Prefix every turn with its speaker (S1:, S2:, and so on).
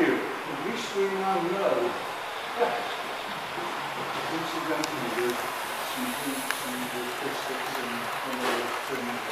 S1: you. At least we now know. Incidentally, with some boots and the and one of those things.